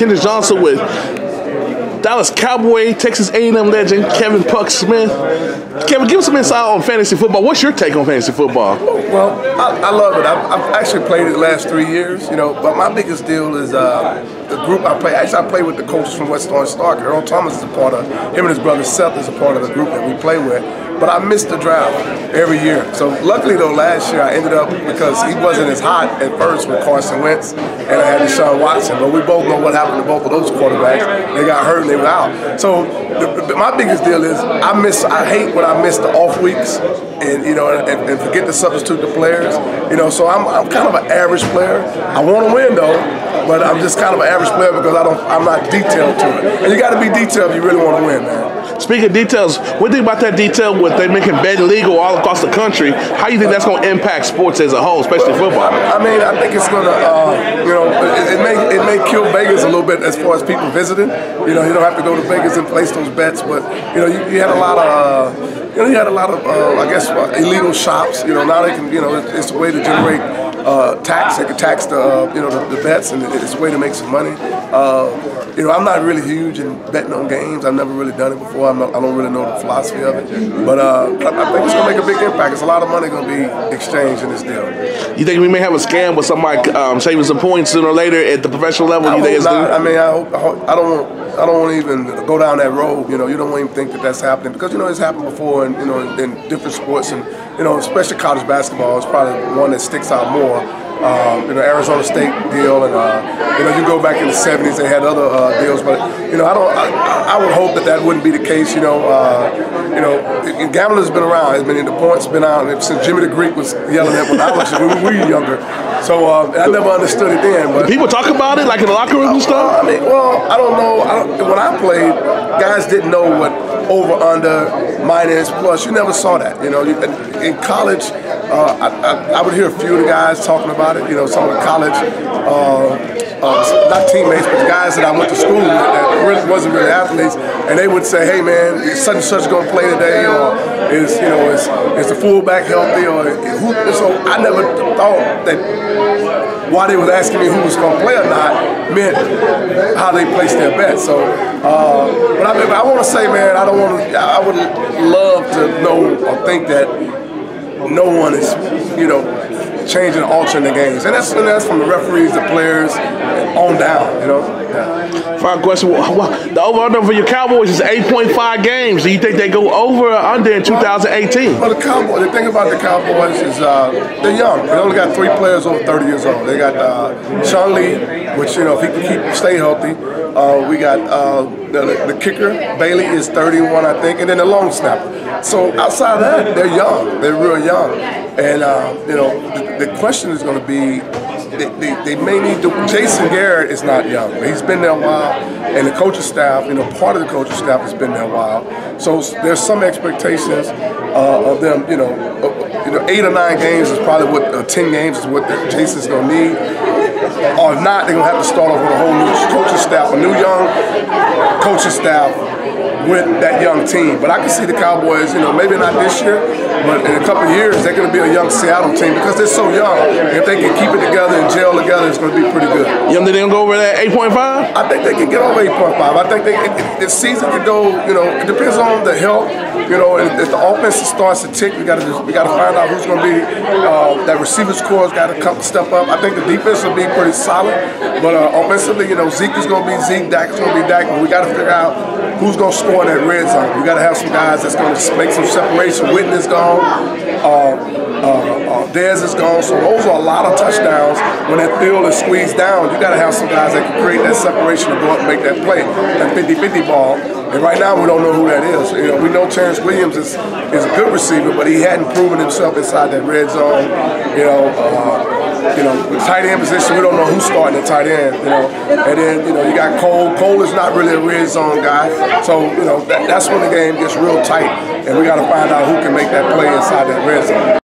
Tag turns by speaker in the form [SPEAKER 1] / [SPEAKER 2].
[SPEAKER 1] Kendrick Johnson with Dallas Cowboy, Texas A&M legend Kevin Puck Smith. Kevin, give us some insight on fantasy football. What's your take on fantasy football?
[SPEAKER 2] Well, I, I love it. I've, I've, actually played it the last three years, you know. But my biggest deal is uh, the group I play. Actually, I play with the coaches from West Orange Stark. Earl Thomas is a part of. Him and his brother Seth is a part of the group that we play with but I missed the draft every year. So luckily though, last year I ended up because he wasn't as hot at first with Carson Wentz, and I had Deshaun Watson. But we both know what happened to both of those quarterbacks. They got hurt and they were out. So the, my biggest deal is I miss. I hate when I miss the off weeks, and you know, and, and forget to substitute the players. You know, so I'm, I'm kind of an average player. I want to win though, but I'm just kind of an average player because I don't. I'm not detailed to it. And you got to be detailed if you really want to win, man.
[SPEAKER 1] Speaking of details, you think about that detail with they making betting legal all across the country? How do you think that's going to impact sports as a whole, especially football?
[SPEAKER 2] I mean, I think it's going to, uh, you know, it, it, may it may kill Vegas a little bit as far as people visiting. You know, you don't have to go to Vegas and place those bets, but you know, you, you had a lot of. Uh, you know, you had a lot of, uh, I guess, uh, illegal shops. You know, now they can, you know, it's a way to generate uh, tax. They can tax the, uh, you know, the, the, bets, and it's a way to make some money. Uh, you know, I'm not really huge in betting on games. I've never really done it before. Not, i don't really know the philosophy of it. But uh, I think it's going to make a big impact. It's a lot of money going to be exchanged in this deal.
[SPEAKER 1] You think we may have a scam with somebody um, saving some points sooner or later at the professional level?
[SPEAKER 2] I
[SPEAKER 1] you think it's
[SPEAKER 2] not. I mean, I, hope, I, hope, I don't want. I don't want to even go down that road. You know, you don't even think that that's happening because you know it's happened before, and you know, in, in different sports, and you know, especially college basketball is probably one that sticks out more um, you know, Arizona State deal, and uh, you know, you go back in the '70s, they had other uh, deals, but you know, I don't, I, I, would hope that that wouldn't be the case. You know, uh, you know, gambling has been around. It's been in the points been out since Jimmy the Greek was yelling at when I was when we were younger. So uh, I never understood it then. But
[SPEAKER 1] people talk about it like in the locker room and stuff.
[SPEAKER 2] I mean, well, I don't know. I don't, when I played, guys didn't know what over under minus plus. You never saw that. You know, in college, uh, I, I, I, would hear a few of the guys talking about it. You know, some of the college. Uh, uh, not teammates, but the guys that I went to school with that really wasn't really athletes, and they would say, "Hey, man, is such and such going to play today?" Or is you know is is the fullback healthy? Or who? So I never thought that why they was asking me who was going to play or not meant how they placed their bets. So, uh, but I, mean, I want to say, man, I don't want to. I would love to know or think that no one is, you know, changing, altering the games. And that's, and that's from the referees, the players, on down, you know.
[SPEAKER 1] Yeah. Final question. The over-under for your Cowboys is 8.5 games. Do you think they go over or under in 2018?
[SPEAKER 2] Well, the Cowboys, the thing about the Cowboys is uh, they're young. They only got three players over 30 years old. They got uh, Sean Lee, which, you know, if he can keep stay healthy, uh, we got uh, the, the, kicker, Bailey is 31, I think, and then the long snapper. So outside of that, they're young. They're real young. And, uh, you know, the, the question is going to be they, they, they, may need to. Jason Garrett is not young. He's been there a while, and the coaching staff, you know, part of the coaching staff has been there a while. So there's some expectations uh, of them. You know, uh, you know, eight or nine games is probably what uh, ten games is what Jason's gonna need. Or not, they're gonna have to start off with a whole new coaching staff, a new young coaching staff with that young team. But I can see the Cowboys, you know, maybe not this year, but in a couple of years, they're going to be a young Seattle team because they're so young. If they can keep it together and gel together, it's going to be pretty good.
[SPEAKER 1] You think they're going to go over that 8.5?
[SPEAKER 2] I think they can get over 8.5. I think they, the season could go, you know, it depends on the health, you know, and if the offense starts to tick, we got to we got to find out who's going to be, uh, that receivers corps' got to come step up. I think the defense will be pretty solid, but uh, offensively, you know, Zeke is going to be Zeke, Dak is going to be Dak, but we got to figure out who's going to score in that red zone. We got to have some guys that's going to make some separation. Witten is gone. Uh, uh, uh, Dez is gone. So those are a lot of touchdowns. When that field is squeezed down, you got to have some guys that can create that separation to go up and make that play, that 50-50 ball. And right now, we don't know who that is. You know, we know Terrance Williams is, is a good receiver, but he hadn't proven himself inside that red zone. You know, uh, you know, the tight end position, we don't know who's starting at tight end, you know. And then, you know, you got Cole. Cole is not really a red zone guy. So, you know, that, that's when the game gets real tight. And we got to find out who can make that play inside that red zone.